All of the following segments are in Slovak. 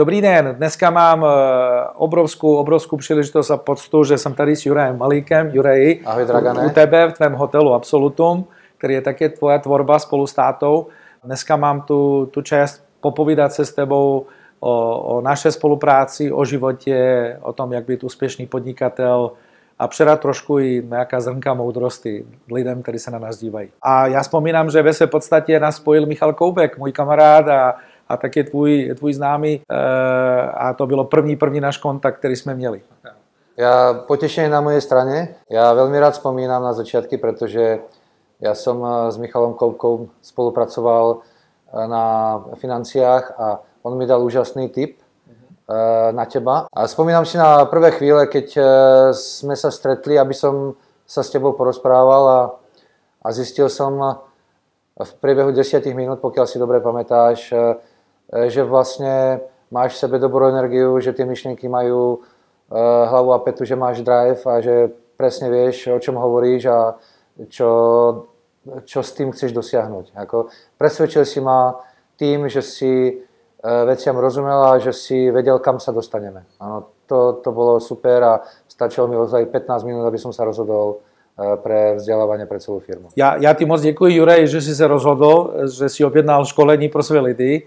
Dobrý den, dneska mám eh, obrovskou, obrovskou příležitost a poctu, že jsem tady s Jurajem Malíkem. Jurej, Ahoj, Dragane. u tebe v tvém hotelu Absolutum, který je také tvoje tvorba spolu s tátou. Dneska mám tu, tu čest popovídat se s tebou o, o naše spolupráci, o životě, o tom, jak být úspěšný podnikatel a předat trošku i nějaká zrnka moudrosti lidem, kteří se na nás dívají. A já vzpomínám, že ve své podstatě nás spojil Michal Koubek, můj kamarád a, a taky tvůj, tvůj známý e, a to bylo první, první náš kontakt, který jsme měli. Ja potešenie na mojej strane. Ja veľmi rád spomínam na začiatky, pretože ja som eh, s Michalom Koubkou spolupracoval eh, na financiách a on mi dal úžasný tip eh, na teba. A spomínam si na prvé chvíle, keď sme sa stretli, aby som sa s tebou porozprával a, a zistil som v priebehu 10 minút, pokiaľ si dobre pamätáš, že vlastne máš v sebe dobrú energiu, že tie myšlienky majú hlavu a petu, že máš drive a že presne vieš, o čom hovoríš a čo, čo s tým chceš dosiahnuť. Ako, presvedčil si ma tým, že si veciam rozumel a že si vedel, kam sa dostaneme. Ano, to, to bolo super a stačilo mi ozaj 15 minút, aby som sa rozhodol pre vzdělávání pro celou firmu. Já, já ti moc děkuji, Jurej, že jsi se rozhodl, že si objednal školení pro své lidi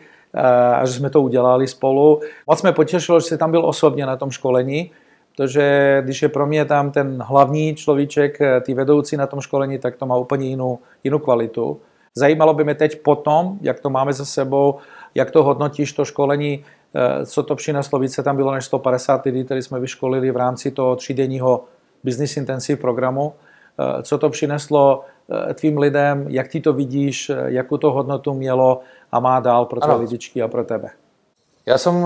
a že jsme to udělali spolu. Moc mě potěšilo, že jsi tam byl osobně na tom školení, protože když je pro mě tam ten hlavní človíček, ty vedoucí na tom školení, tak to má úplně jinou, jinou kvalitu. Zajímalo by mě teď potom, jak to máme za sebou, jak to hodnotíš, to školení, co to přineslo. Více tam bylo než 150 lidí, které jsme vyškolili v rámci toho třídenního Business Intensive programu. Co to přineslo tvým lidem, jak ty to vidíš, jakou to hodnotu mělo a má dál pro tvoje lidičky a pro tebe? Ja som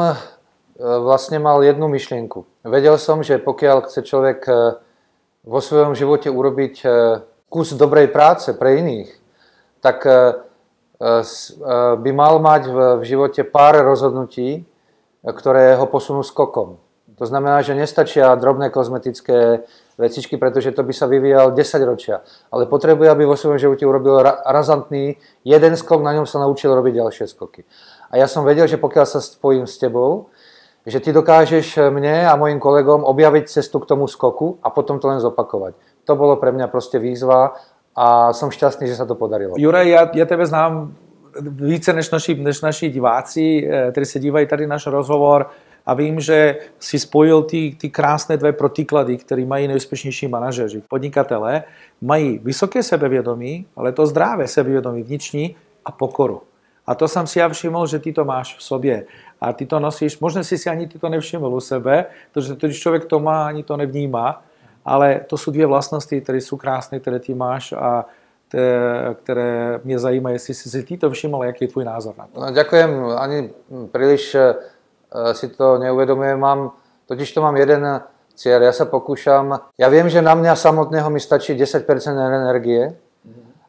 vlastne mal jednu myšlienku. Vedel som, že pokiaľ chce človek vo svojom živote urobiť kus dobrej práce pre iných, tak by mal mať v živote pár rozhodnutí, ktoré ho posunú skokom. To znamená, že nestačia drobné kozmetické vecičky, pretože to by sa vyvíjal 10 ročia. Ale potrebuje, aby vo svojom živote urobil razantný jeden skok, na ňom sa naučil robiť ďalšie skoky. A ja som vedel, že pokiaľ sa spojím s tebou, že ty dokážeš mne a mojim kolegom objaviť cestu k tomu skoku a potom to len zopakovať. To bolo pre mňa proste výzva a som šťastný, že sa to podarilo. Juraj, ja, ja tebe znám více než naši, než naši diváci, kteří se dívají tady náš rozhovor a vím, že si spojil ty, ty krásné dvě protiklady, které mají nejúspěšnější manažeři. Podnikatele mají vysoké sebevědomí, ale to zdravé sebevědomí vnitřní a pokoru. A to jsem si já všiml, že ty to máš v sobě. A ty to nosíš, možná si si ani ty to nevšiml u sebe, protože když člověk to má, ani to nevnímá, ale to jsou dvě vlastnosti, které jsou krásné, které ty máš a které mě zajímají, jestli si si ty to všiml, jaký je tvůj názor na to. No, ďakujem, ani príliš si to neuvedomujem. Mám, totiž to mám jeden cieľ, ja sa pokúšam, ja viem, že na mňa samotného mi stačí 10% energie,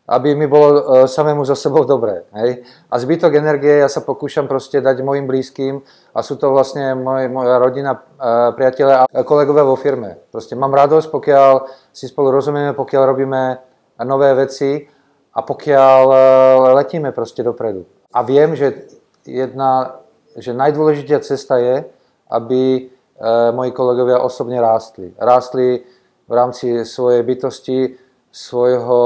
aby mi bolo samému za sebou dobré. Hej? A zbytok energie ja sa pokúšam proste dať mojim blízkym a sú to vlastne moj, moja rodina, priatelia a kolegové vo firme. Proste mám radosť, pokiaľ si spolu rozumieme, pokiaľ robíme nové veci a pokiaľ letíme proste dopredu. A viem, že jedna že najdôležitá cesta je, aby moji kolegovia osobne rástli. Rástli v rámci svojej bytosti, svojho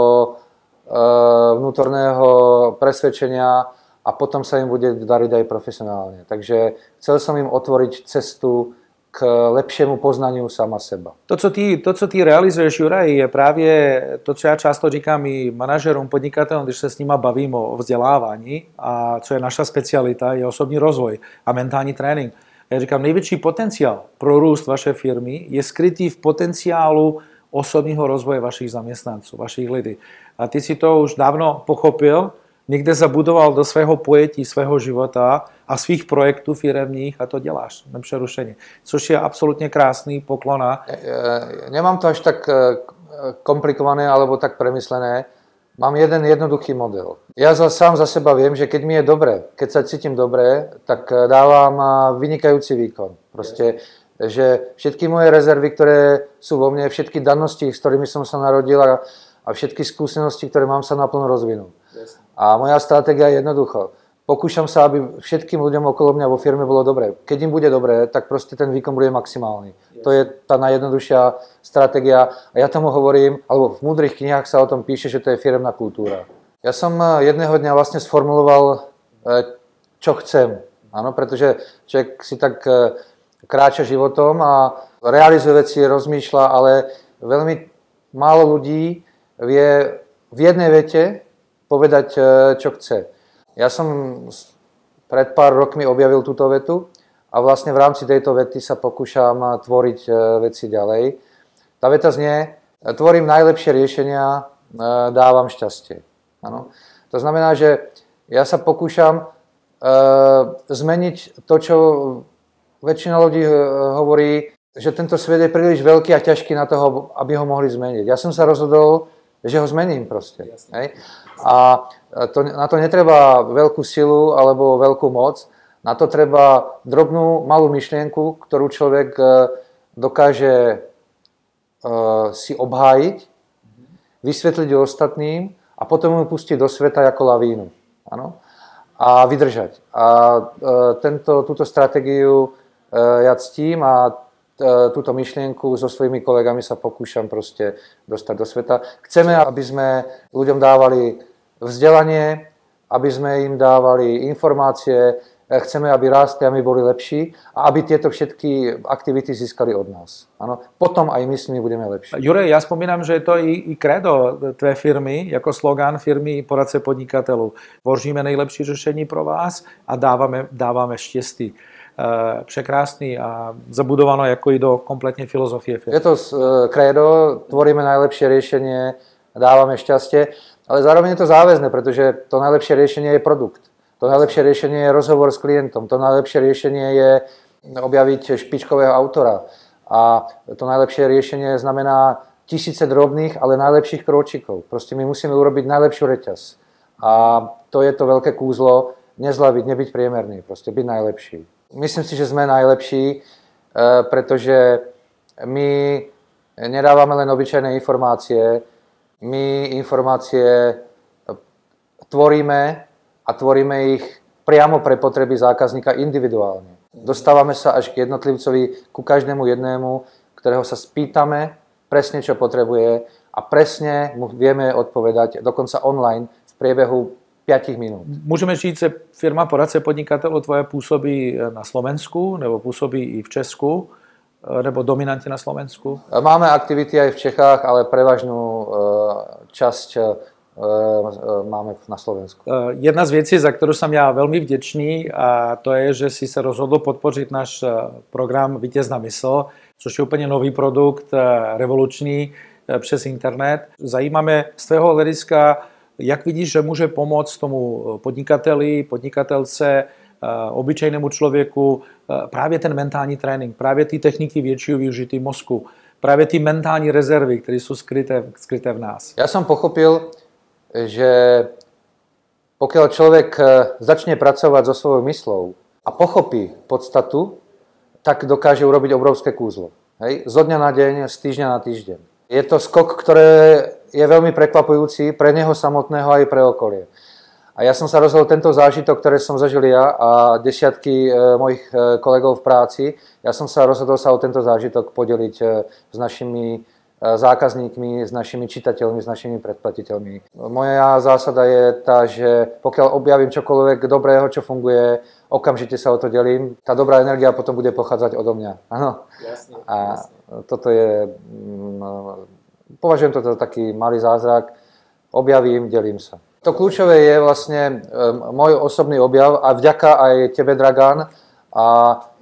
vnútorného presvedčenia a potom sa im bude dariť aj profesionálne. Takže chcel som im otvoriť cestu k lepšímu poznaniu sama seba. To, co ty, to, co ty realizuješ, Juraj, je právě to, co já často říkám i manažerům, podnikatelům, když se s nimi bavím o vzdělávání a co je naša specialita, je osobní rozvoj a mentální trénink. Já říkám, největší potenciál pro růst vaše firmy je skrytý v potenciálu osobního rozvoje vašich zaměstnanců, vašich lidí. A ty si to už dávno pochopil, někde zabudoval do svého pojetí svého života a svých projektů firemních a to děláš nepřerušeně. Což je absolutně krásný poklona. Nemám to až tak komplikované alebo tak premyslené. Mám jeden jednoduchý model. Ja za, sám za seba viem, že keď mi je dobre, keď sa cítim dobre, tak dávam vynikajúci výkon. Proste, že všetky moje rezervy, ktoré sú vo mne, všetky danosti, s ktorými som sa narodil a, a všetky skúsenosti, ktoré mám, sa naplno rozvinú. A moja stratégia je jednoducho pokúšam sa, aby všetkým ľuďom okolo mňa vo firme bolo dobre. Keď im bude dobre, tak proste ten výkon bude maximálny. Yes. To je tá najjednoduchšia stratégia. A ja tomu hovorím, alebo v múdrych knihách sa o tom píše, že to je firemná kultúra. Ja som eh, jedného dňa vlastne sformuloval, eh, čo chcem. Áno, pretože človek si tak eh, kráča životom a realizuje veci, rozmýšľa, ale veľmi málo ľudí vie v jednej vete povedať, čo chce. Ja som pred pár rokmi objavil túto vetu a vlastne v rámci tejto vety sa pokúšam tvoriť e, veci ďalej. Tá veta znie, tvorím najlepšie riešenia, e, dávam šťastie. Ano. To znamená, že ja sa pokúšam e, zmeniť to, čo väčšina ľudí hovorí, že tento svet je príliš veľký a ťažký na toho, aby ho mohli zmeniť. Ja som sa rozhodol, že ho zmením proste. Hej? A to, na to netreba veľkú silu alebo veľkú moc, na to treba drobnú malú myšlienku, ktorú človek e, dokáže e, si obhájiť, vysvetliť ostatným a potom ju pustiť do sveta ako lavínu. Ano? A vydržať. A e, tento, túto stratégiu ja ctím a E, túto myšlienku so svojimi kolegami sa pokúšam proste dostať do sveta. Chceme, aby sme ľuďom dávali vzdelanie, aby sme im dávali informácie, e, chceme, aby rástli a my boli lepší a aby tieto všetky aktivity získali od nás. Ano? Potom aj my s nimi budeme lepší. Jure, ja spomínam, že je to i, i kredo tvé firmy, jako slogán firmy poradce podnikatelů. Tvoříme nejlepší řešení pro vás a dáváme, dáváme štěstí. Eh, překrásný a zabudováno jako i do kompletně filozofie firmy. Je to kredo, eh, tvoríme najlepšie riešenie, dávame šťastie, ale zároveň je to záväzné, pretože to najlepšie riešenie je produkt. To najlepšie riešenie je rozhovor s klientom. To najlepšie riešenie je objaviť špičkového autora. A to najlepšie riešenie znamená tisíce drobných, ale najlepších kročíkov. Proste my musíme urobiť najlepšiu reťaz. A to je to veľké kúzlo, nezlaviť, nebyť priemerný, proste byť najlepší. Myslím si, že sme najlepší, eh, pretože my nedávame len obyčajné informácie, my informácie tvoríme a tvoríme ich priamo pre potreby zákazníka individuálne. Dostávame sa až k jednotlivcovi, ku každému jednému, ktorého sa spýtame presne, čo potrebuje a presne mu vieme odpovedať, dokonca online, v priebehu 5 minut. Můžeme říct, že firma Poradce podnikatelů tvoje působí na Slovensku, nebo působí i v Česku, nebo dominantně na Slovensku? Máme aktivity aj v Čechách, ale prevažnú eh, časť eh, máme na Slovensku. Eh, jedna z věcí, za kterou jsem já velmi vděčný, a to je, že si se rozhodl podpořit náš program Vítězná mysl, což je úplně nový produkt, revoluční přes internet. Zajímáme z tvého hlediska, jak vidíš, že může pomoct tomu podnikateli, podnikatelce, eh, obyčejnému člověku eh, právě ten mentální trénink, právě ty techniky většího využití mozku, právě ty mentální rezervy, které jsou skryté, skryté v nás. Já jsem pochopil, že pokiaľ človek eh, začne pracovať so svojou myslou a pochopí podstatu, tak dokáže urobiť obrovské kúzlo. Hej? Zo dňa na deň, z týždňa na týždeň. Je to skok, ktoré je veľmi prekvapujúci pre neho samotného aj pre okolie. A ja som sa rozhodol tento zážitok, ktoré som zažil ja a desiatky e, mojich e, kolegov v práci, ja som sa rozhodol sa o tento zážitok podeliť e, s našimi zákazníkmi, s našimi čitateľmi, s našimi predplatiteľmi. Moja zásada je tá, že pokiaľ objavím čokoľvek dobrého, čo funguje, okamžite sa o to delím. Tá dobrá energia potom bude pochádzať odo mňa. Áno. Jasne, a jasne. toto je mm, Považujem to za taký malý zázrak. Objavím, delím sa. To kľúčové je vlastne môj osobný objav a vďaka aj tebe, Dragan, a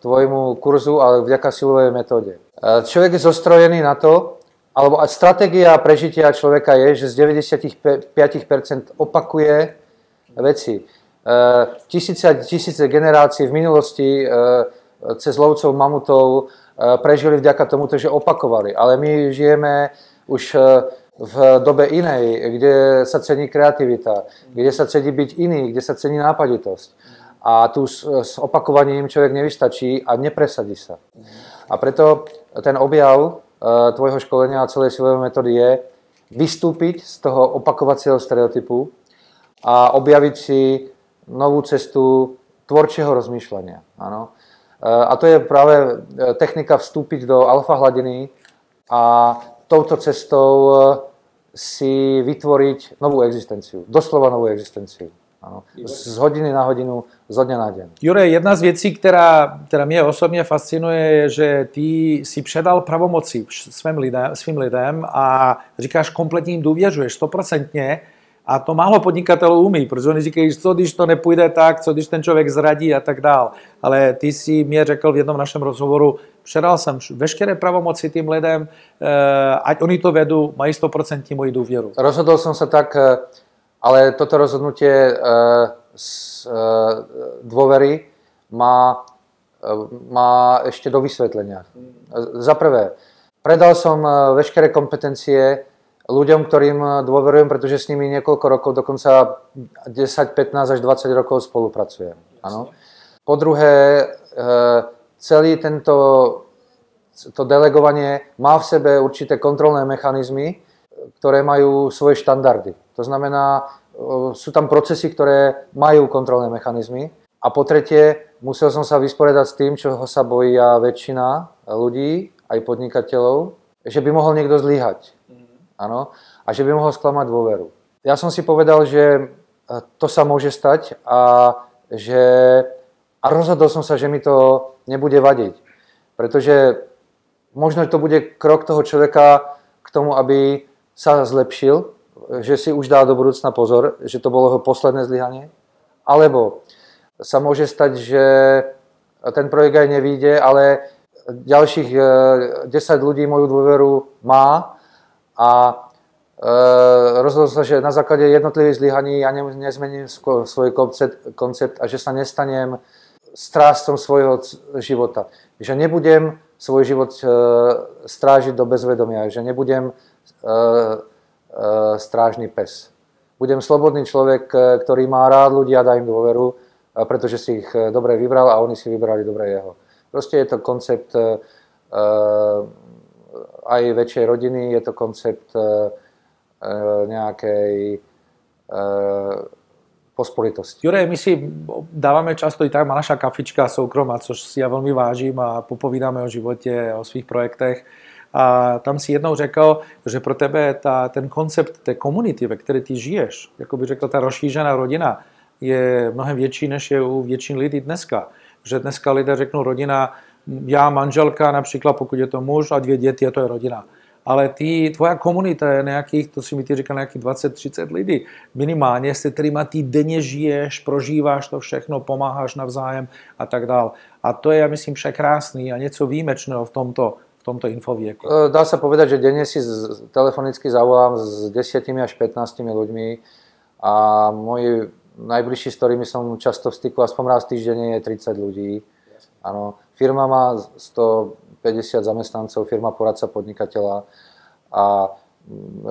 tvojmu kurzu, ale vďaka silovej metóde. E, človek je zostrojený na to, alebo stratégia prežitia človeka je, že z 95% opakuje veci. E, tisíce a tisíce generácií v minulosti e, cez lovcov mamutov prežili vďaka tomuto, že opakovali. Ale my žijeme už v dobe inej, kde sa cení kreativita, kde sa cení byť iný, kde sa cení nápaditosť. A tu s, s opakovaním človek nevystačí a nepresadí sa. A preto ten objav tvojho školenia a celej silovej metódy je vystúpiť z toho opakovacieho stereotypu a objaviť si novú cestu tvorčieho rozmýšľania. Áno. A to je práve technika vstúpiť do alfa hladiny a touto cestou si vytvoriť novú existenciu, doslova novú existenciu. Ano. Z hodiny na hodinu, zo dňa na deň. Jure, jedna z věcí, která, která mě osobně fascinuje, je, že ty si předal pravomoci svým lidem, svým lidem a říkáš, kompletně jim důvěřuješ, stoprocentně. A to málo podnikatelů umí, protože oni říkají, co když to nepůjde tak, co když ten člověk zradí a tak dál. Ale ty si mě řekl v jednom našem rozhovoru, předal jsem veškeré pravomoci tým lidem, eh, ať oni to vedú, mají 100% moji důvěru. Rozhodol som sa tak, eh, ale toto rozhodnutie z eh, dôvery má, má ešte do vysvetlenia. Za prvé, predal som veškeré kompetencie ľuďom, ktorým dôverujem, pretože s nimi niekoľko rokov, dokonca 10, 15 až 20 rokov spolupracujem. Ano. Po druhé, celý tento to delegovanie má v sebe určité kontrolné mechanizmy, ktoré majú svoje štandardy. To znamená, sú tam procesy, ktoré majú kontrolné mechanizmy. A po tretie, musel som sa vysporiadať s tým, čo sa bojí väčšina ľudí, aj podnikateľov, že by mohol niekto zlyhať. Áno. A že by mohol sklamať dôveru. Ja som si povedal, že to sa môže stať a že a rozhodol som sa, že mi to nebude vadiť. Pretože možno to bude krok toho človeka k tomu, aby sa zlepšil, že si už dá do budúcna pozor, že to bolo jeho posledné zlyhanie. Alebo sa môže stať, že ten projekt aj nevíde, ale ďalších 10 e, ľudí moju dôveru má a e, rozhodol sa, že na základe jednotlivých zlyhaní ja nezmením svoj koncept, a že sa nestanem strážcom svojho života. Že nebudem svoj život e, strážiť do bezvedomia, že nebudem strážny pes. Budem slobodný človek, ktorý má rád ľudí a dá im dôveru, pretože si ich dobre vybral a oni si vybrali dobre jeho. Proste je to koncept aj väčšej rodiny, je to koncept nejakej pospolitosti. Jure, my si dávame často i tak naša kafička soukromá, což si ja veľmi vážím a popovídáme o životě, o svých projektech. A tam si jednou řekl, že pro tebe ta, ten koncept té komunity, ve které ty žiješ, jako by řekl, ta rozšířená rodina, je mnohem větší, než je u většin lidí dneska. Že dneska lidé řeknou rodina, já, manželka například, pokud je to muž a dvě děti, to je rodina ale ty, tvoja komunita je nejakých, to si mi ty říkal, nejakých 20-30 lidí minimálně, s kterými ty denně žiješ, prožíváš to všechno, pomáháš navzájem a tak dál. A to je, ja myslím, však krásný a něco výjimečného v tomto, v tomto infovieku. E, dá sa povedať, že denne si telefonicky zavolám s 10 až 15 ľuďmi a moji najbližší, s ktorými som často v styku, aspoň raz týždenne je 30 ľudí. Ano. Firma má 100, 50 zamestnancov, firma poradca podnikateľa a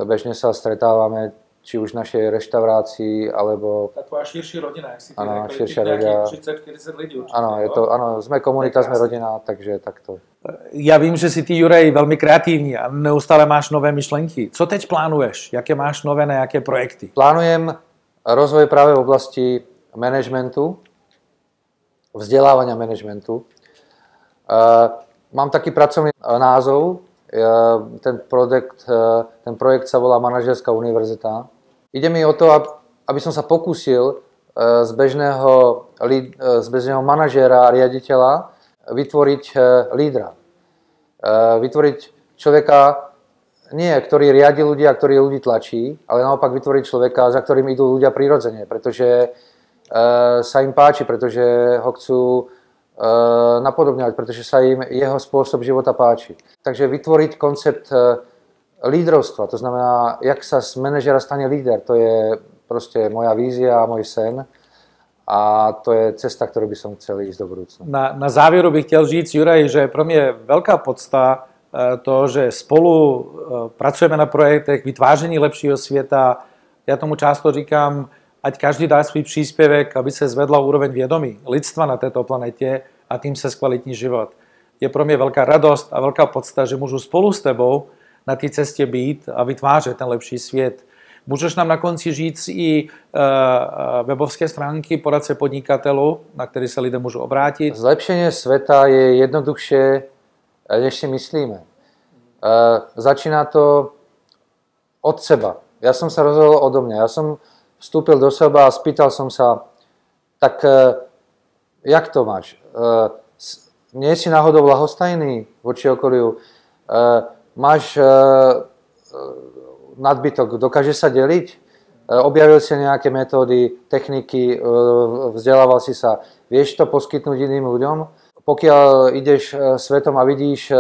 bežne sa stretávame či už v našej reštaurácii, alebo... Tá tvoja širší rodina, jak si ano, širšia rodina. 30-40 ľudí určite. Áno, je to, áno, sme komunita, sme rodina, takže takto. Ja vím, že si ty, Jurej, veľmi kreatívny a neustále máš nové myšlenky. Co teď plánuješ? Jaké máš nové nejaké projekty? Plánujem rozvoj práve v oblasti manažmentu, vzdelávania manažmentu. Uh, Mám taký pracovný eh, názov, ten projekt, eh, ten projekt sa volá Manažerská univerzita. Ide mi o to, aby som sa pokúsil eh, z bežného, z bežného manažéra a riaditeľa vytvoriť lídra. Vytvoriť človeka, nie, ktorý riadi ľudia, ktorý ľudí tlačí, ale naopak vytvoriť človeka, za ktorým idú ľudia prirodzene, pretože sa im páči, pretože ho chcú napodobňovať, pretože sa im jeho spôsob života páči. Takže vytvoriť koncept lídrovstva, to znamená, jak sa z manažera stane líder, to je proste moja vízia môj sen a to je cesta, ktorú by som chcel ísť do budúcna. Na, na závěru bych chtěl říct, Juraj, že pro mě je velká podsta eh, to, že spolu pracujeme na projektech vytváření lepšího světa. Já tomu často říkám, ať každý dá svůj příspěvek, aby se zvedla úroveň vědomí lidstva na této planetě a tým se zkvalitní život. Je pro mě velká radost a velká podsta, že můžu spolu s tebou na té cestě být a vytvářet ten lepší svět. Můžeš nám na konci říct i uh, webovské stránky poradce podnikatelů, na které se lidé můžou obrátit? Zlepšenie sveta je jednoduchšie, než si myslíme. Uh, začíná to od seba. Ja som sa rozhodol odo mňa. Ja som vstúpil do seba a spýtal som sa, tak jak to máš? Nie si náhodou lahostajný voči okoliu? Máš uh, nadbytok, dokáže sa deliť? Uh, objavil si nejaké metódy, techniky, uh, vzdelával si sa. Vieš to poskytnúť iným ľuďom? Pokiaľ ideš svetom a vidíš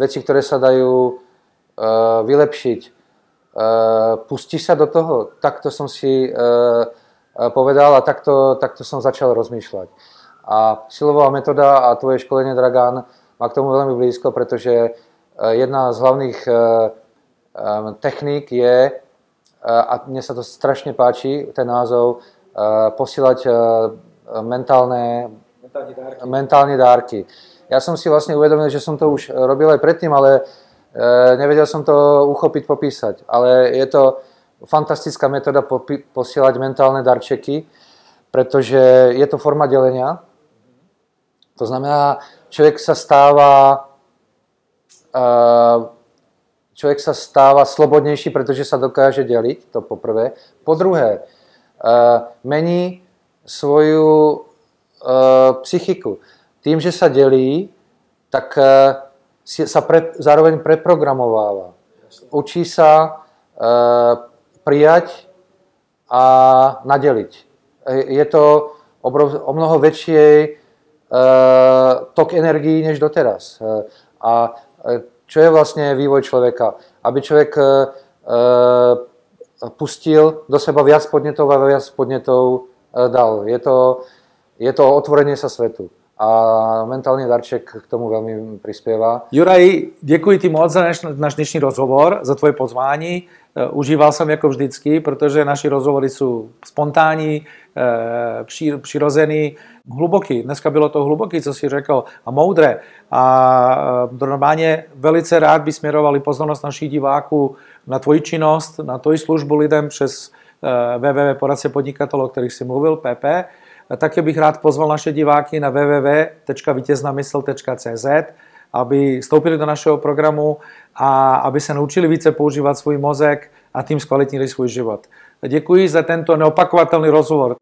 veci, ktoré sa dajú vylepšiť, pustíš sa do toho? Takto som si povedal a takto, takto som začal rozmýšľať. A silová metóda a tvoje školenie Dragán má k tomu veľmi blízko, pretože e, jedna z hlavných e, e, techník je, a mne sa to strašne páči, ten názov, posílať mentálne, dárky. mentálne dárky. Ja som si vlastne uvedomil, že som to už robil aj predtým, ale nevedel som to uchopiť, popísať. Ale je to fantastická metóda posielať mentálne darčeky, pretože je to forma delenia, to znamená, člověk se stává eh, člověk sa stáva slobodnější, protože sa dokáže dělit, to poprvé. Po druhé, eh, mení svoju eh, psychiku. Tým, že sa delí, tak sa pre, zároveň preprogramovává. Učí sa prijať a nadeliť. Je to obrov, o mnoho väčšej Eh, tok energií než doteraz. A eh, čo je vlastne vývoj človeka? Aby človek pustil do seba viac podnetov a viac podnetov dal. Je to, je to otvorenie sa svetu. A mentálny darček k tomu velmi přispěvá. Juraj, děkuji ti moc za náš dnešní rozhovor, za tvoje pozvání. Užíval jsem jako vždycky, protože naši rozhovory jsou spontánní, přirozený, hluboký. Dneska bylo to hluboký, co si řekl, a moudré. A e, normálně velice rád by směrovali pozornost našich diváků na tvoji činnost, na tvoji službu lidem přes www poradce podnikatelů, o kterých si mluvil, PP. Také bych rád pozval naše diváky na www.vítěznamysl.cz, aby vstoupili do našeho programu a aby se naučili více používat svůj mozek a tím zkvalitnili svůj život. Děkuji za tento neopakovatelný rozhovor.